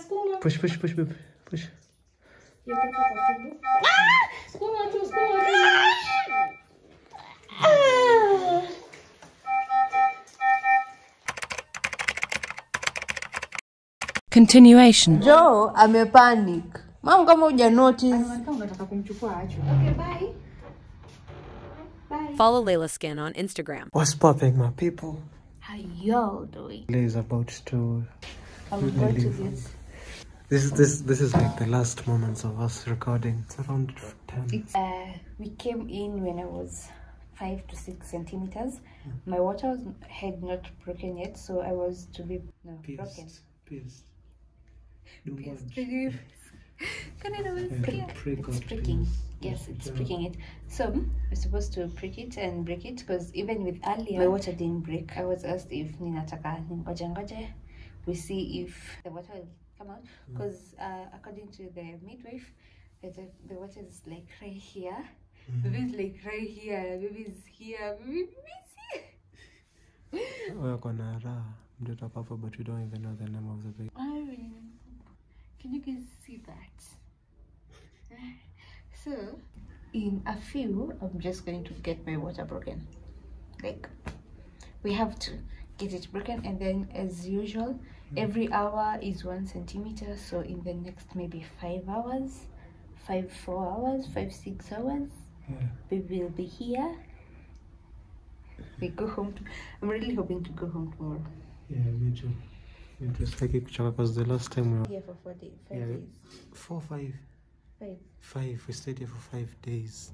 Sukuma. Push, push, push. Push. Yote kwa tumbo. Sukuma tu, sukuma tu. Continuation. Joe amepanic. Mam kama uja notice. Kama unataka kumchukua acho. Okay, bye. Bye. Follow Layla Skin on Instagram. What's popping, my people? How y'all doing? Layla is about to. I'm going to this. This is this this is like the last moments of us recording. It's around ten. Uh, we came in when I was five to six centimeters. My water was, had not broken yet, so I was to be no broken. Pissed. Can I know it's? It's pricking. Yes, it's pricking it. So we're supposed to prick it and break it because even with earlier my water didn't break. I was asked if ninataka ningoje. We see if the water will come out because uh, according to the midwife, the, the water is like right here. Baby is like right here. Baby is here. Baby is here. Wewe kona raha mtoto papa but we don't even know the name of the baby. I mean, can you guys see that? So, in a few, I'm just going to get my water broken. Like, we have to get it broken, and then, as usual, Mm-hmm. every hour is one centimeter. So, in the next maybe five hours, five, four hours, five, six hours, Yeah. baby will be here. We go home. To, I'm really hoping to go home tomorrow. Yeah, me too. Me too. Sitaki kuchoka because the last time we were Here for four days, five Yeah. days, four, five, five. five. We stayed here for five days,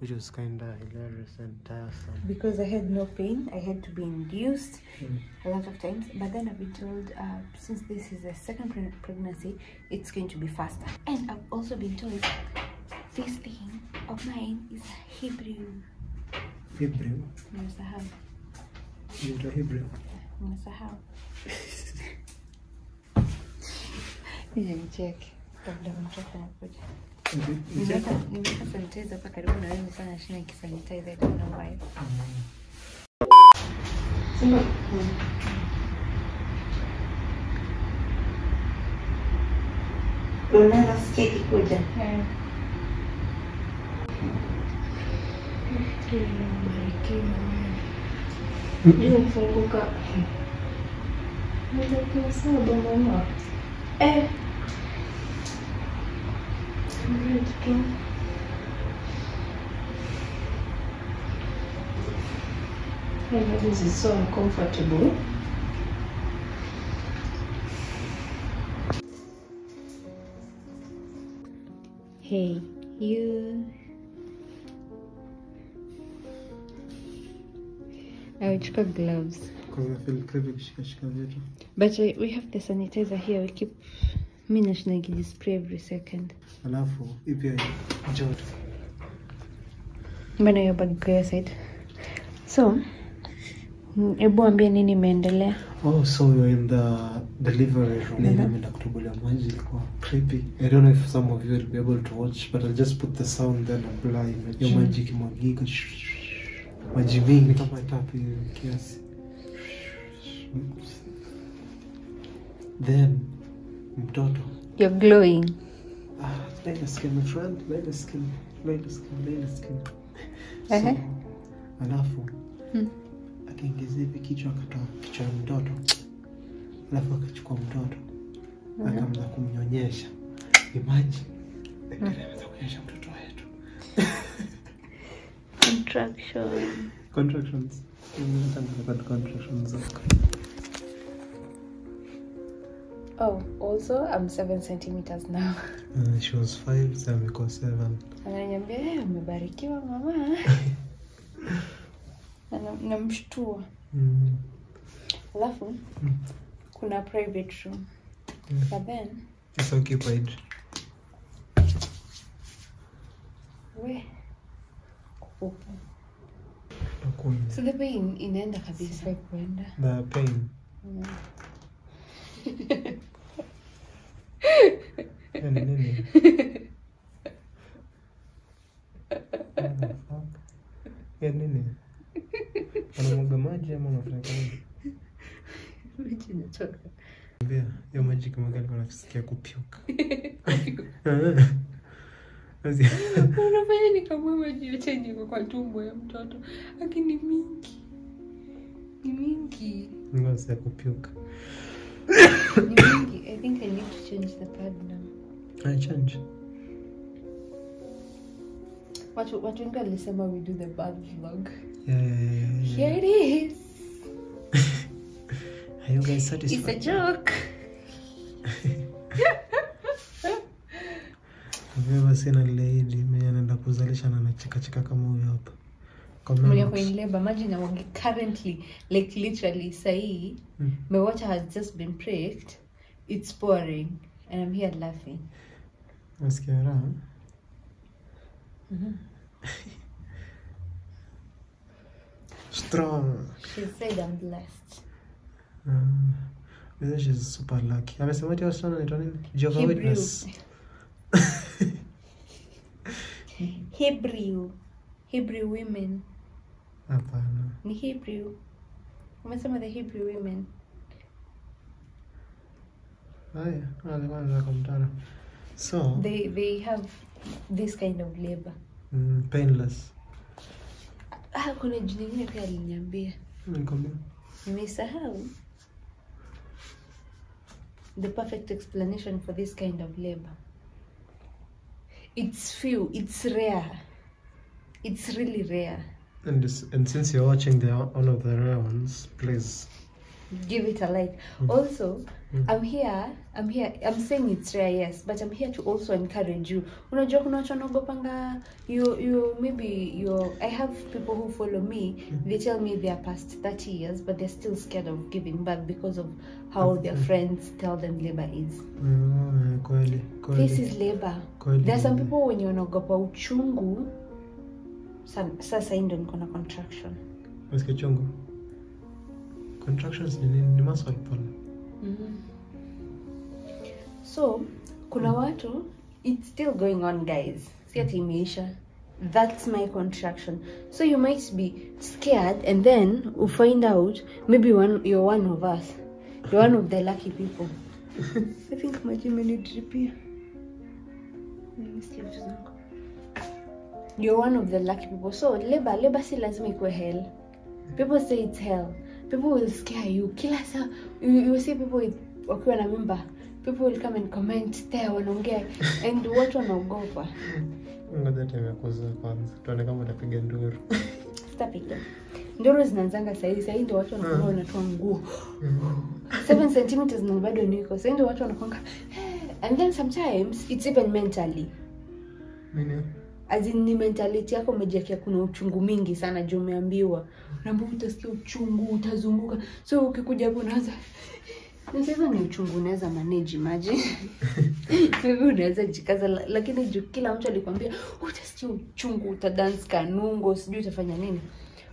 which was kinda hilarious and tiresome. because I had no pain, I had to be induced Mm. a lot of times. But then I've been told uh, since this is a second pre- pregnancy, it's going to be faster. And I've also been told this thing of mine is Hebrew. Hebrew. Nimesahau, Into Hebrew. nimesahau. Nije nicheke kabla mtoto anakuja. Nimeweka sanitizer hapa karibu na wewe, sana shina kisanitizer, I don't know why. Unaweza sikia ikikuja. Nimefunguka. Ndio kwa sababu mama. Eh, Great tu. I know this is so uncomfortable. hey, you. I will check gloves. Because I feel creepy kushikashika vitu. But uh, we have the sanitizer here. We keep mi nashinagi spray every second. Alafu hii pia joto. Mbona hiyo bag kwa side? So, hebu ambie nini imeendelea. Oh, so we were in the delivery room. Nina ameenda kutubulia maji ilikuwa creepy. I don't know if some of you will be able to watch, but I'll just put the sound then apply. Hiyo maji ikimwagika. Maji mingi kama tatu hivi kiasi. Then mtoto You're glowing. Ah, skin, my friend. Skin. Skin. Skin. So, alafu Hmm. akaingizia hivi kichwa akatoa kichwa ya mtoto alafu akachukua mtoto akaanza kumnyonyesha imaji daktari ameanza kunyonyesha mtoto wetu Contraction. contractions contractions Oh, also I'm seven centimeters now. Uh, she was five so amekuwa seven Ananiambia, "Eh, umebarikiwa mama. Ana- Namshtua. mm. Alafu Mm. kuna private room. Mm. But then It's occupied we kupu. Hakuna. So the pain inaenda kabisa kuenda. the pain Mm. Nini fuck? Ya nini? Anamwaga maji ama unafanya kazi Maji inatoka. Ambia, hiyo maji kupyuka unafanya ni kama maji yote niko kwa tumbo ya mtoto. Lakini mingi. Ni mingi. Ya kupyuka i think i need to change the pad now. I change. Watu watu wengi walisema we do the bad vlog. Yeah, yeah, yeah, yeah. here it is. Are you guys it's a joke. Sina lady mwenye anaenda kuzalisha na anachekacheka kama huyo hapa. Comment. kwenye labor imagine wange currently like literally sahii Mm. my water has just been pricked it's pouring and i'm here laughing Nasikia raha. Strong. she said i'm blessed Um, she's super lucky. Amesema wasichana naitwa nini? Jehovah Witness. hebrew hebrew women Hapana. ni hebrew umesema the hebrew women Haya, kwanza kumtana. So, they they have this kind of labor mm, painless. ah kuna jina ingine pia aliniambia Nikwambia. nimesahau the perfect explanation for this kind of labor it's few it's rare it's really rare And, this, and since you're watching the one of the rare ones, please. give it a like Mm. also mm. i'm here i'm here i'm saying it's rare yes but i'm here to also encourage you unajua kuna watu wanaogopanga you you maybe you i have people who follow me they tell me they are past 30 years but they're still scared of giving birth because of how their friends tell them labor is Mm, kweli, kweli. this is labor Kweli. there are some people when wenye wanaogopa uchungu sasa hii ndo niko na contraction Unasikia chungu? Contractions ni nini? Ni muscle pale. so kuna watu it's still going on guys si ati imeisha that's my contraction so you might be scared and then you find out maybe one, you're one of us you're one of the lucky people i think maji imenidripia Nimesikia vitu zangu. You're one of the lucky people. So labor labor si lazima ikuwe hell. People say it's hell. People will scare you. Kila saa you, you see people with, wakiwa na mimba people will come and comment there wanaongea. And watu wanaogopa. Ngoja tumekuza kwanza. Tuone kama utapiga nduru. sitapiga nduru zinaanzanga sahii sahii ndo watu wanakuwa wanatoa nguo. 7 centimeters na bado niko sahii ndo watu wanakwanga and then sometimes it's even mentally. Nini? As in ni mentality yako umejiakia kuna uchungu mingi sana juu umeambiwa. Unaambiwa utasikia uchungu utazunguka. So ukikuja hapo unaanza nasema ni uchungu unaweza manage maji maybe unaweza jikaza lakini juu kila mtu alikwambia utasikia uchungu utadance kanungo sijui utafanya nini.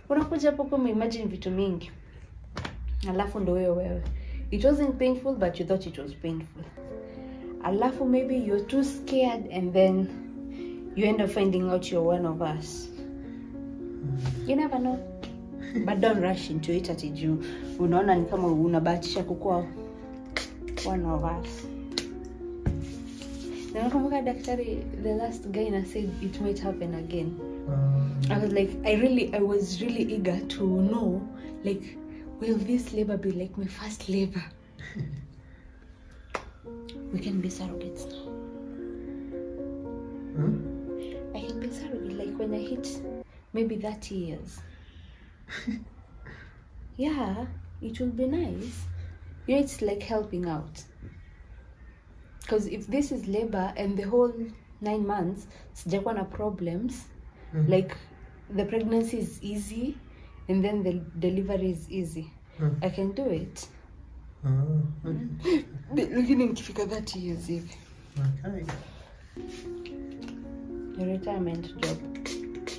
Unakuja hapo kwa imagine vitu mingi. Alafu ndo wewe wewe. It wasn't painful but you thought it was painful. Alafu maybe you're too scared and then you end up finding out you're one of us you never know but don't rush into it ati juu unaona ni kama unabahatisha kukuwa one of us Na nakumbuka daktari the last guy na said it might happen again I was like, I really, I was really eager to know, like, will this labor be like my first labor? we can be surrogates now. huh? I can be surrogate, like when I hit maybe 30 years. yeah, it will be nice. You know, it's like helping out. Because if this is labor and the whole nine months, sijakuwa na problems, Mhm. like the pregnancy is easy and then the delivery is easy. Mhm. I can do it. Okay. Lakini nikifika 30 years hivi. Okay. A retirement job.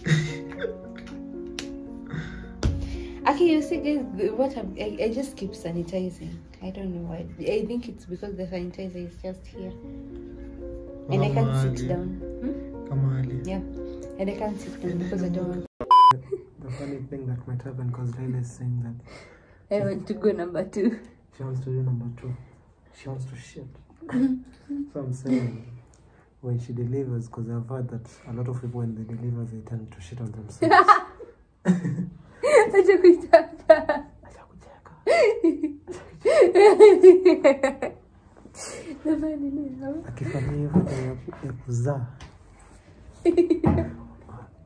Actually, you see, guys, what I'm, I, I just keep sanitizing. I don't know why. I think it's because the sanitizer is just here, and I can't sit down. Hmm? Hali. Yeah, and I can't sit down because I don't want. The funny thing that might happen because Layla is saying that I want to go number two. she wants to do number two. She wants to shit. so I'm saying when she delivers, because I've heard that a lot of people when they deliver they tend to shit on themselves. Acha. Acha. Akifanya hivyo ya, kuzaa.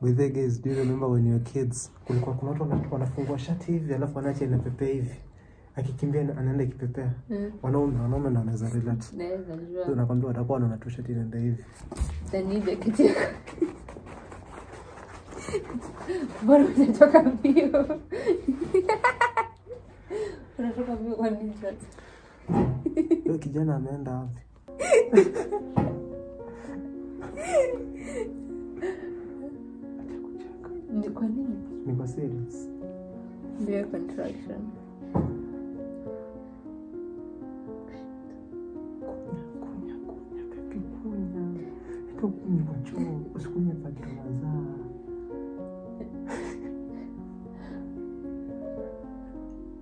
With the guys, do you remember when you were kids? Kulikuwa kuna watu wana- wanafungua shati hivi alafu wanaacha inapepea hivi. Akikimbia ana- anaenda kipepea Mm. Wanaume wanaume na wanaweza relate. ndio. Nakwambia watakuwa wanaona tu shati inaenda hivi. Tani jacket yako. Bora unatoka mbio. Unatoka mbio kwa nini sasa? yule kijana ameenda wapi? Ni kwa nini? ni kwa serious. Ndio contraction. Tunazaa.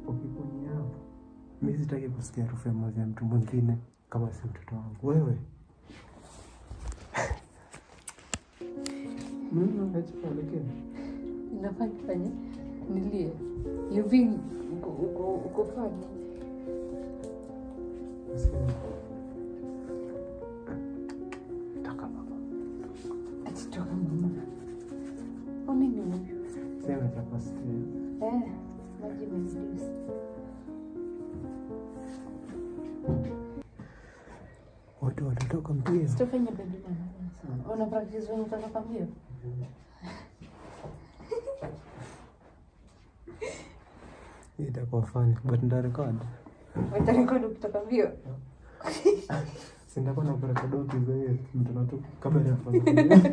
Ukikunya hapo, mi sitaki kusikia harufu ya mazi ya mtu mwingine kama si mtoto wangu. Wewe kuelekea. Inafaa nilie. You being imezidiwa. Watu watatoka mbio. Sitofanya baby mama. Una practice wewe utatoka mbio? Itakuwa funny, but nitarecord. Utarekodi ukitoka mbio? Sindakuwa na kurekodi hizo hiyo mtu na tu kamera ya familia.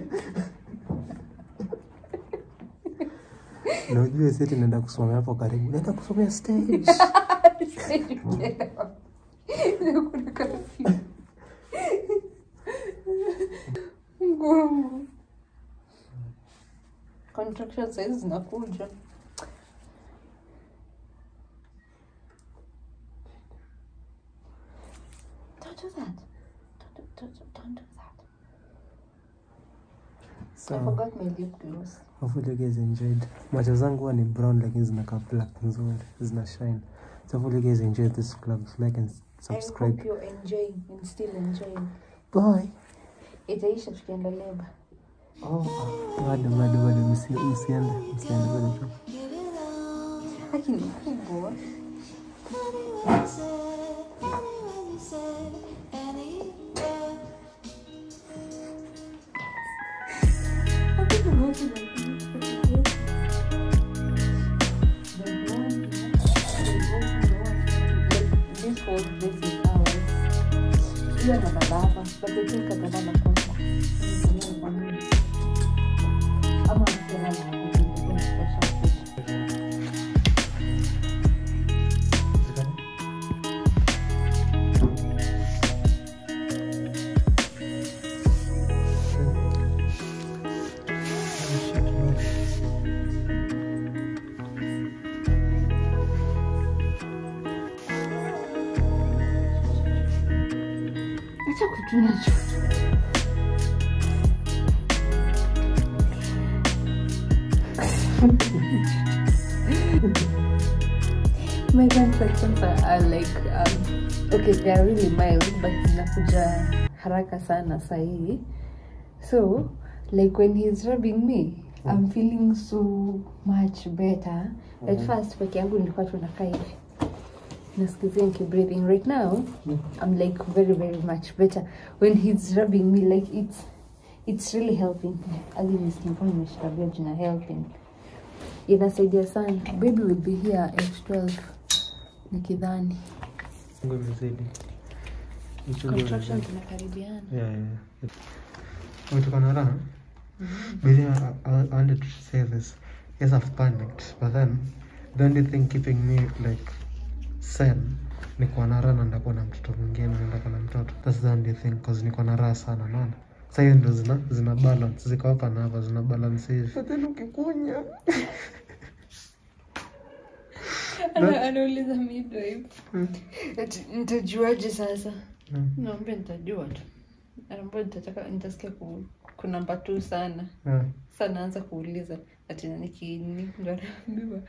Na ujue sisi tunaenda kusomea hapo karibu. Naenda kusomea stage. Ngumu. Contractions size zinakuja. Don't do that. Don't do, don't, do- don't do that. I So, forgot my lip gloss. hopefully you guys enjoyed. Macho zangu huwa ni brown lakini zinakaa black nzuri, zina shine. So hopefully you guys enjoyed this vlog. Like and I subscribe. hope you're enjoying and still enjoying. Bye. Itaisha tukienda leba. Oh, bado bado bado msi- msiende msiende bado tu. Lakini kubwa. They are really mild but zinakuja haraka sana sahihi. So like when he's rubbing me I'm feeling so much better. Mm -hmm. at first peke yangu nilikuwa tu nakaa hivi. Nasikizia nikibreathing right now I'm like very very much better. When he's rubbing me like it's it's really helping. Hadi nisingekuwa nimeshikabia jina helping. Inasaidia sana. Baby will be here at 12 nikidhani Mungu imezidi. Construction contractions Yeah, yeah. Umetoka na raha? But yeah, I, I wanted to say this. Yes, I've panicked, but then the only thing keeping me like sane ni kuwa na raha na ndakuwa na mtoto mwingine na ndakuwa na mtoto. That's the only thing cause niko na raha sana, naona. Sasa hiyo ndo zina zina balance, ziko hapa na hapa zina balance hivi. But then ukikunya anauliza midwife nitajuaje sasa? Mm. naambia nitajua tu. Naambia nitataka nitasikia ku, kunamba tu sana. Ah, sa naanza kuuliza atina nikini ndo anaambiwa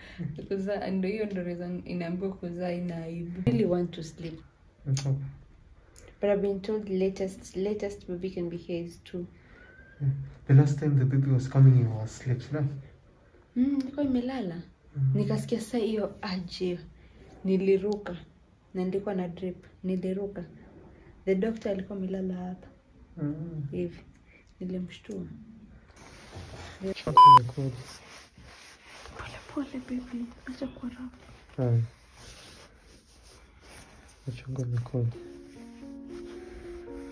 kuzaa ndo hiyo ndo reason inaambiwa kuzaa ina aibu. Really want to sleep. Okay. but I've been told latest latest baby can be here is two The last time the baby was coming, was mm, nilikuwa imelala nikasikia saa hiyo aje niliruka na nilikuwa na drip niliruka the doctor alikuwa milala hapa Mm. hivi nilimshtua pole pole baby acha kuwa rafu. Nachunga record.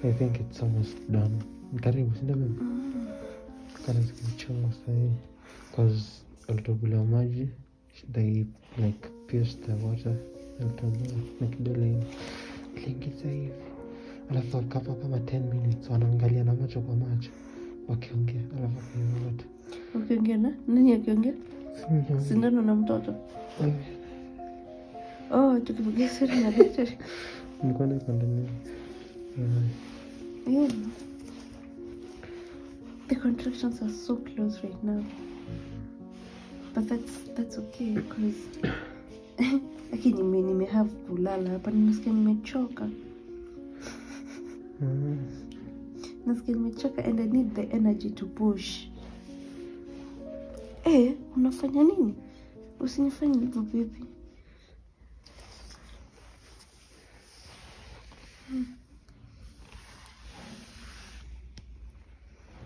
I think it's almost done. Karibu, sinda baby? Kana zimechoma sahii. Cause alitobolewa maji. They like pierce the water. Na kidole hivi. Aliingiza hivi. Alafu wakapa kama 10 minutes wanaangalia na macho kwa macho. Wakiongea. Alafu kwa wote. ukiongea na nani akiongea sindano na mtoto oh tukipigia siri na daktari ndani. Mm. yeah. the contractions are so close right now but that's that's okay because lakini nime nimehave kulala hapa nimesikia nimechoka. Mm. nasikia nimechoka and i need the energy to push. Eh unafanya nini? Usinifanye hivyo baby Hmm.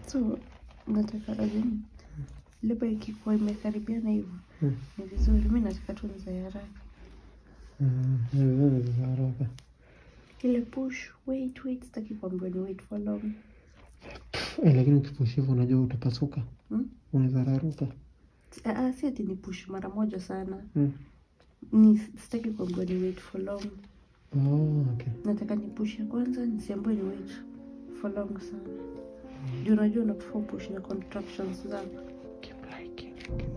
so nataka azini leba ikikuwa imekaribiana hivyo Mm. ni vizuri mi nataka tu nizae haraka Mm. Za haraka. ile push wait wait sitaki kuambiwa ni wait for long Eh, lakini ukipush hivyo unajua utapasuka. Hmm? Unaweza raruka. Ah, ah, si ati ni push mara moja sana Mm. ni sitaki kuambiwa ni wait for long Oh, okay. nataka ni push ya kwanza nisiambiwe ni wait for long sana juu unajua unapofaa push na contractions zako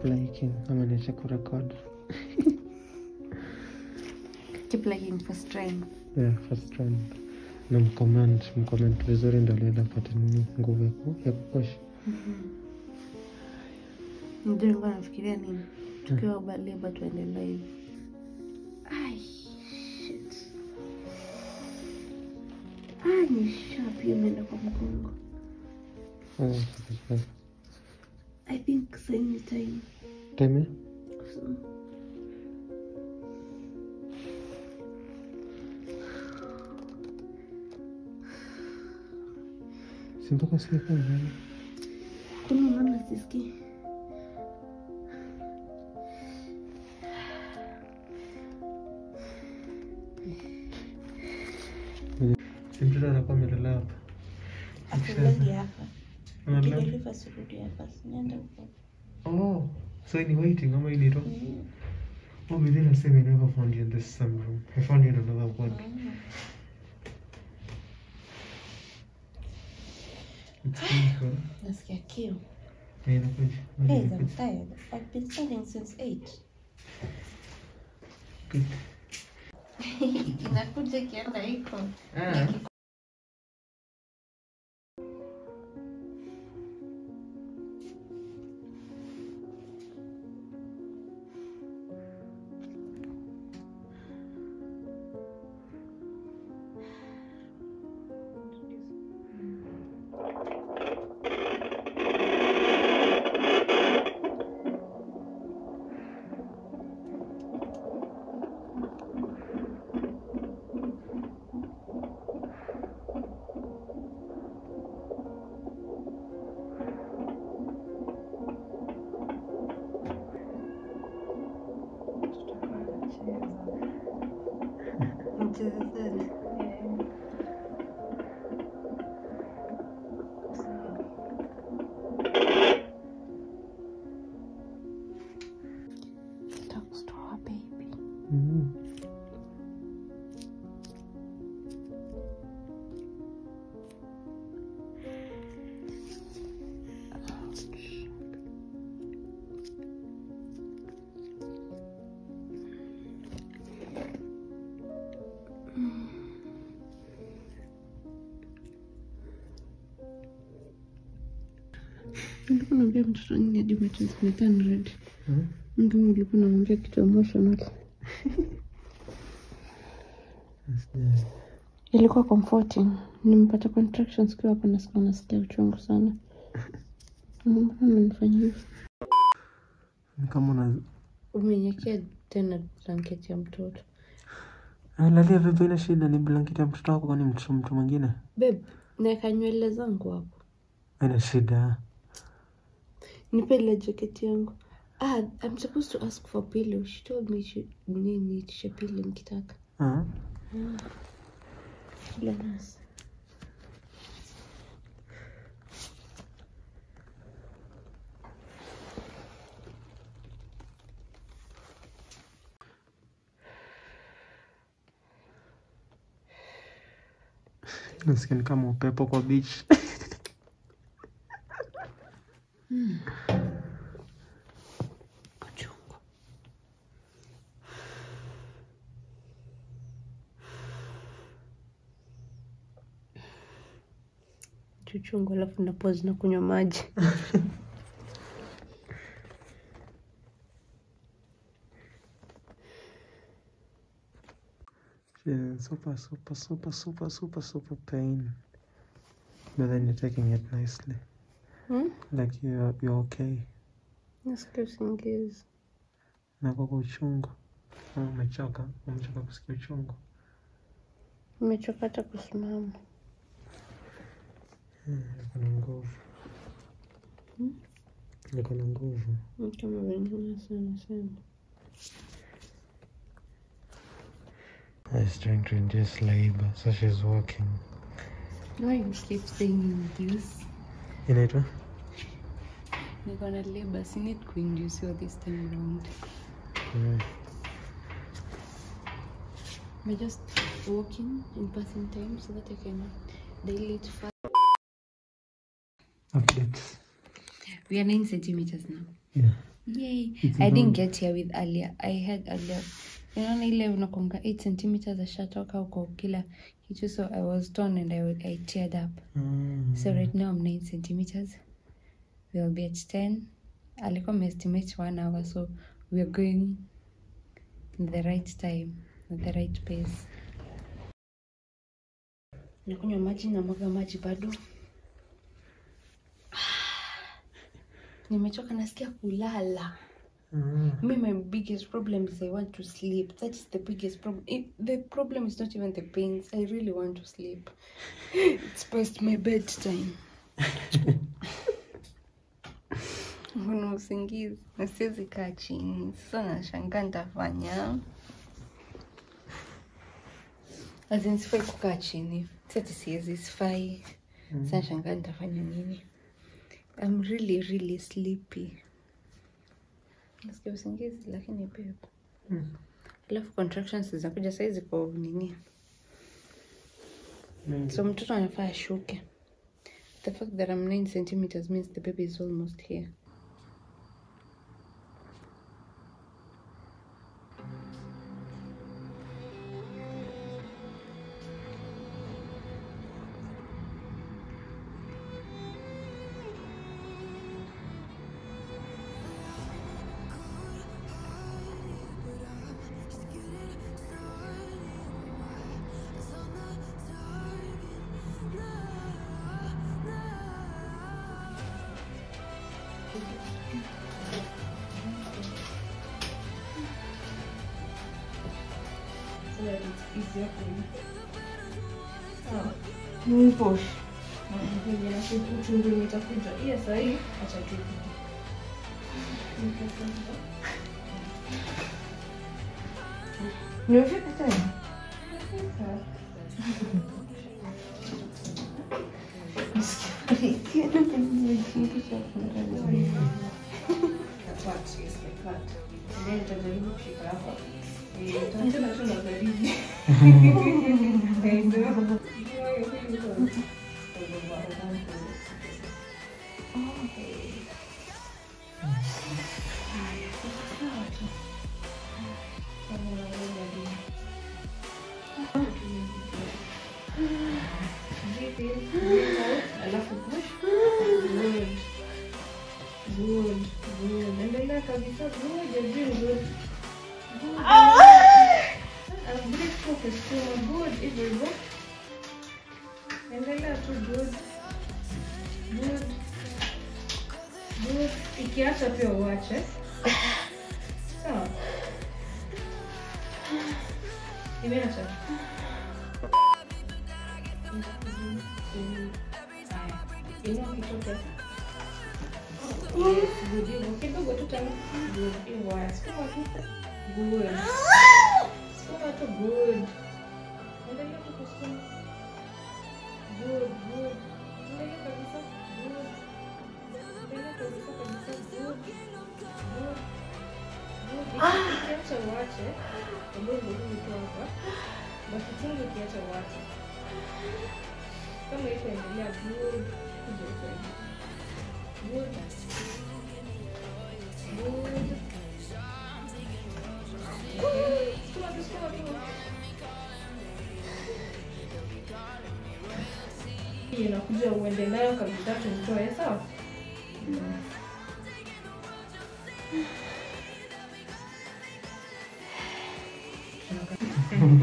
liking. Ama niache kurekod. keep liking for strength Yeah, first round. Na mcomment, mcomment vizuri ndo alienda pata nini nguvu ya kukosha ya kupush. ndio nilikuwa nafikiria nini tukiwa ba- leba tuende live Ai, shit. Ah, ni sharp hiyo imeenda kwa mgongo Oh. I think saini time Time ya? so, Si mpaka usikie kama nani? kuna mama sisikii Si mtoto anakuwa amelala hapa. afulagi hapa Analala. kideliva surudi hapa sinaenda huko Oh, so in waiting ama hii ni room? Oh, but then I we never found you in this same room. I found you in another ward. It's painful. nasikia kiu Na inakuja. Guys, I'm tired. I've been studying since 8. Good. Inakuja ikienda iko. Ah. 对对对 Nilikuwa naambia mtoto nini hadi macho zimeturn red. Ndio nilikuwa namwambia kitu emotional. Ilikuwa comforting. Nimepata contractions kwa hapa nasikia nasikia uchungu sana. Mbona unanifanyia hivi? Ni kama una Umenyekea tena blanketi ya mtoto. lalia bebe, ina shida. Ni blanketi ya mtoto wako, kwani mtoto mtu mwingine? Babe, naweka nywele zangu hapo. Ina shida. Nipe ile jaketi yangu. Ah, I'm supposed to ask for pillow. She told me she nini tisha pillow nikitaka. Ah. Kila nasi. Nasikia ni kama upepo kwa beach. Uchungu. Chuchungu alafu na pause na kunywa maji. Yeah, super, super, super, super, super, super pain. But then you're taking it nicely. Hmm? Like you're, you're okay. Nasikia usingizi. Na kwa uchungu. Umechoka. Umechoka kusikia uchungu. Nimechoka hata kusimama. Niko na nguvu. Niko na nguvu. Kama wengine sana sana. She's trying to induce labor, so she's walking. Why you keep saying this? Inaitwa? Niko na labor, si need kuinduce this time around. Mm. I'm just walking in passing time so that I can dilate fast. Updates. We are nine centimeters now. Yeah. Yay. It's I didn't get here with earlier. I had earlier. Unaona ile unakonga 8 centimeters ashatoka huko kila kitu so I was torn and I, I teared up. Mm. So right now I'm 9 centimeters. We'll be at 10. Alikuwa ameestimate one hour so we're going in the right time, at the right pace. Nakunywa maji na mwaga maji bado. Nimechoka nasikia kulala. Mm. Me, my biggest problem is I want to sleep. That is the biggest problem. It, the problem is not even the pains. I really want to sleep. It's past my bedtime. Kuna usingizi na siwezi kaa chini. Sasa nashangaa nitafanya. Azin sifai kukaa chini. Sasa siwezi sifai. Sasa nashangaa nitafanya nini. I'm really really sleepy. Nasikia usingizi lakini babe. Alafu contractions zinakuja saizi kwa nini? So mtoto anafaa ashuke. The fact that I'm 9 centimeters means the baby is almost here. That it's easier for you. Oh. Ni push. Uchungu itakuja. Yes, sahi. Acha tu. Nimefika I think, I think, I think, I 的 Good. Okay. Sukuma ukiacha uwache, kama Hii inakuja uende nayo kabisa tumtoe sawa Aha.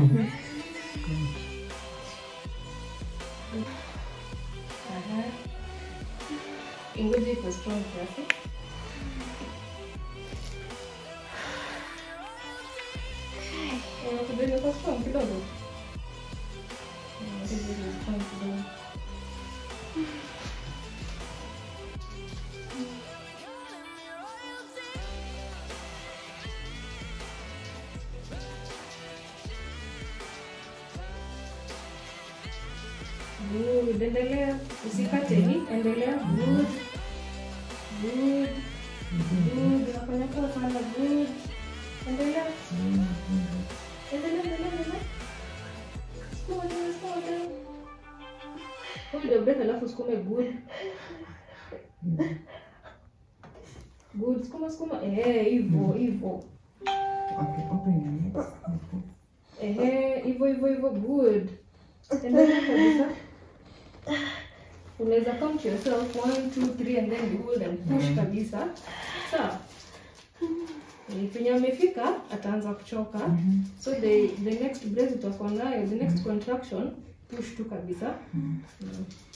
Ingoje iko strong kiasi. Good. Endelea, usikate hii, endelea. Good. Good. Good. Unafanya poa sana. Good. Endelea. Endelea, endelea, endelea. Sukuma tena, sukuma tena. Hold your breath alafu sukume good. Good. Sukuma, sukuma. Eh, hivyo, hivyo. Ehe, hivyo hivyo hivyo. Good. Endelea kabisa. Unaweza count yourself 1 2 3 and then you hold and push kabisa. Sawa? so, Penye amefika ataanza kuchoka. So the the next breath utakuwa nayo, the next contraction push tu kabisa. Mm.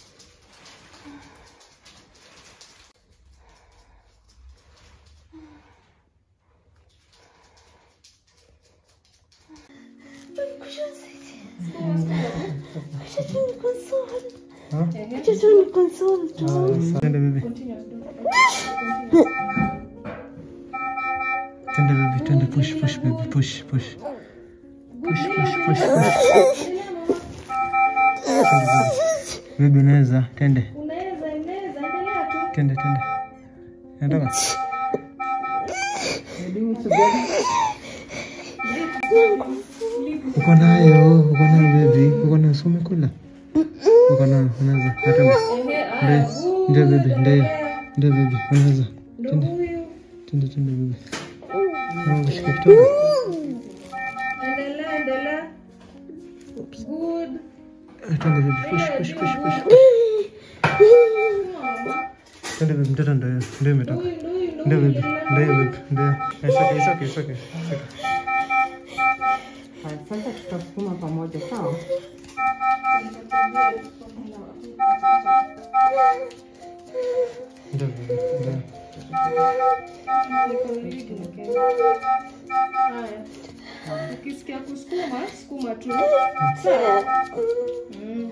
Ehe. Tende baby. Continue. Tende baby, tende push push baby, push push. Push push push push. Tende baby. Baby unaweza, tende. Unaweza, unaweza, endelea tu. Tende tende. Nataka. Uko nayo, uko nayo baby, uko nayo kula. umekula? Uko nayo, unaweza. Nataka. Ehe, Ndio bibi, ndio. Ndio bibi, unaweza. Tende. Tende tende bibi. Na ushike kidogo. Endelea, endelea. Good. Tende baby, push push push push. Tende baby, mtoto ndio ndio imetoka. Ndio Ndio ndio ndio. It's okay, it's okay, it's okay. Sasa tutasukuma pamoja, sawa? Ndio baby, ndio. Haya. Ukisikia kusukuma, sukuma tu. Sawa. Mm.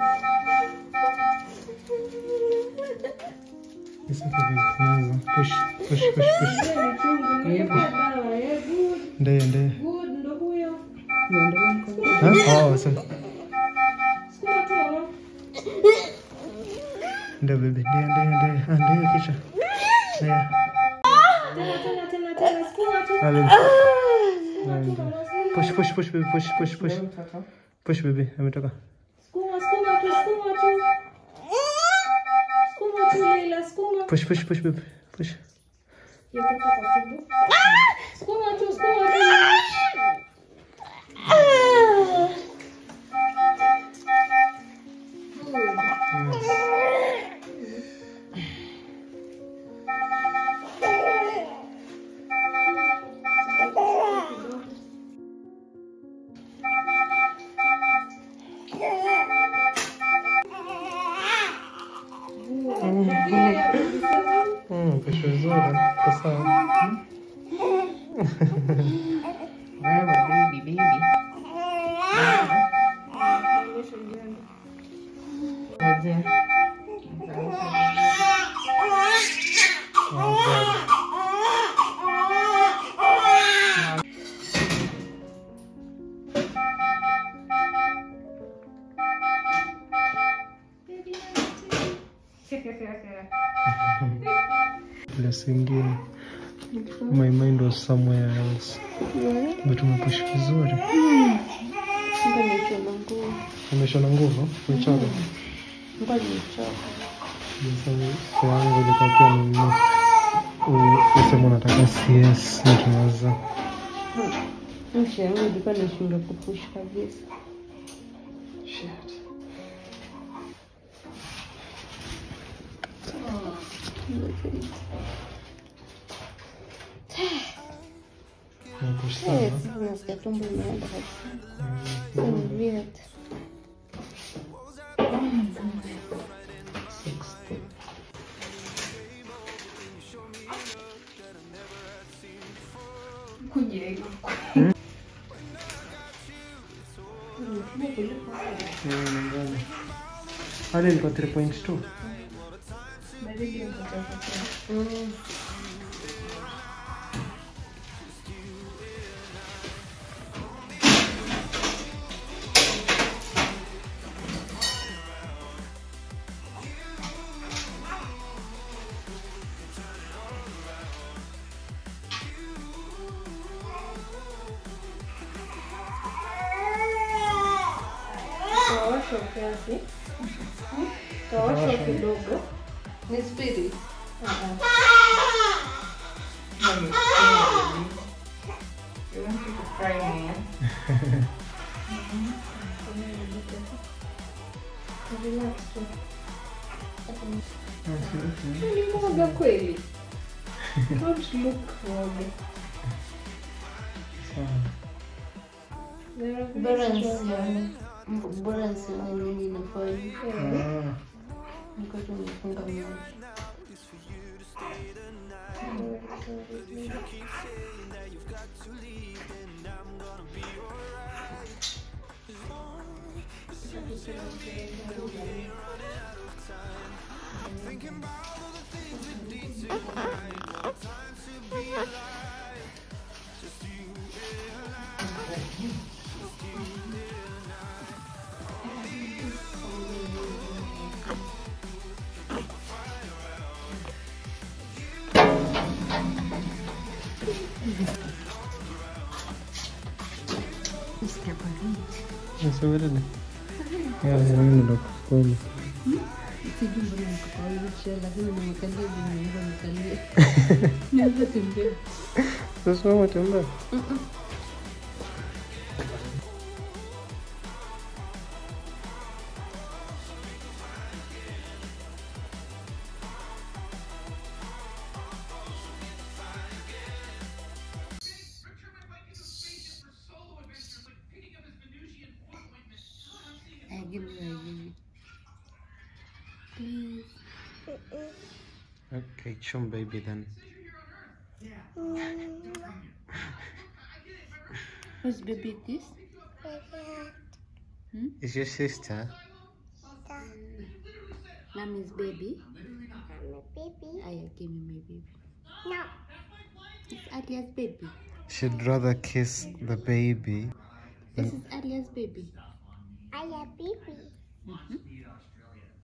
It's okay baby, unaweza. Push push push push. Hiyo ni chungu, nimekupa dawa, eh, good, Ndio ndio. good, ndo huyo. Huh? Oh, so. Tena, sukuma tu. Ah, baby. Sukuma tu, mama, sukuma. Push push push baby, push push push. Push baby, ametoka. Sukuma, sukuma tu, sukuma tu. Sukuma tu, Leila, sukuma. Push push push baby. Push. Yeke kwa tumbo. Kesho nzuri. Kwa umepush Eh, sana. sasa nasikia tumbo imeenda kabisa. So weird. Mm, nadhani. Hadi ilikuwa 3.2. Mm. Want you to fry me? Relax tu. Ni mwoga kweli. Don't look mwoga. Bora nisione. Bora nisione nini nafanya. Ah, Niko tu nimefunga macho. Sasa wewe Ya, ya mimi ndo tembea. Sasa wewe Okay, chum baby then. Whose baby is this? Is your sister? Mommy's baby. Aya, give me my baby. No. It's Alia's baby. She'd rather kiss the baby. This is Alia's baby. I am baby.